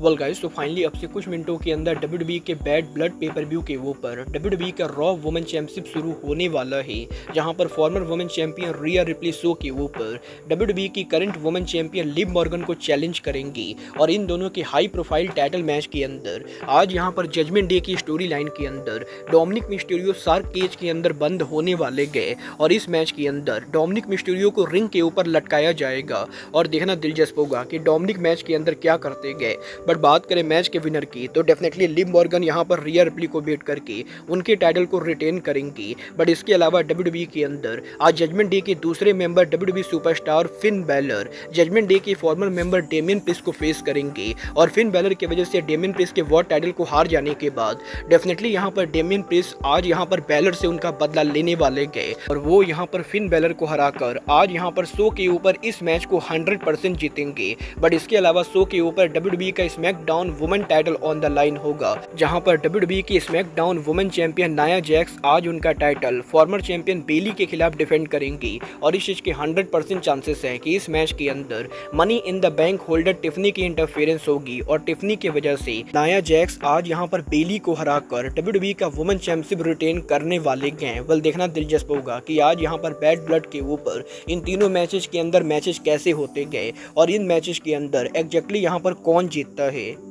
Well guys तो finally अब से कुछ मिनटों के अंदर डब्ल्यू के बैड ब्लड पेपर व्यू के ऊपर डब्ल्यू का रॉ वुमेन चैंपियनशिप शुरू होने वाला है, जहाँ पर former women champion Rhea Ripley show के ऊपर डब्ल्यू की current women champion Liv Morgan को चैलेंज करेंगी, और इन दोनों के हाई प्रोफ़ाइल टाइटल मैच के अंदर, आज यहाँ पर जजमेंट डे की स्टोरी लाइन के अंदर डोमिनिक मिस्टोरियो सार्क केज के अंदर बंद होने वाले गए, और इस मैच के अंदर डोमिनिक मिस्टोरियो को रिंग के ऊपर लटकाया जाएगा, और देखना दिलचस्प होगा कि डोमिनिक मैच के अंदर क्या करते गए। बट बात करें मैच के विनर की तो डेफिनेटली लिम मॉर्गन यहाँ पर रिया रिप्ली को बेट करके, उनके टाइटल को रिटेन करेंगी। बट इसके अलावा डब्ल्यूबी के अंदर, आज जजमेंट डे के दूसरे member WB superstar Finn Balor judgment day के फॉर्मर मेंबर डेमियन प्रिस को फेस करेंगे। और फिन बैलर की वजह से डेमियन प्रिस के वॉर टाइटल को हार जाने के बाद डेफिनेटली यहाँ पर डेमियन प्रिस आज यहाँ पर बैलर से उनका बदला लेने वाले गए। और वो यहाँ पर फिन बैलर को हराकर, आज यहाँ पर शो के ऊपर इस मैच को 100% जीतेंगे। बट इसके अलावा शो के ऊपर डब्ल्यू का SmackDown women title on the line होगा, जहाँ पर डब्ल्यू की SmackDown women champion Nia Jax आज उनका टाइटल, फॉर्मर चैंपियन बेली के खिलाफ डिफेंड करेंगी, और इस चीज़ के 100 परसेंट चांसेस है कि इस मैच के अंदर money in the bank holder Tiffany की इंटरफेरेंस होगी, और टिफनी की वजह से नाया जैक्स आज यहाँ पर बेली को हराकर डब्ल्यू का वुमेन चैंपियनशिप रिटेन करने वाले हैं। वेल देखना दिलचस्प होगा कि आज यहाँ पर बैड ब्लड के ऊपर इन तीनों मैचेस के अंदर मैचेस कैसे होते गए, और इन मैचेस के अंदर एग्जैक्टली यहाँ पर कौन जीतता है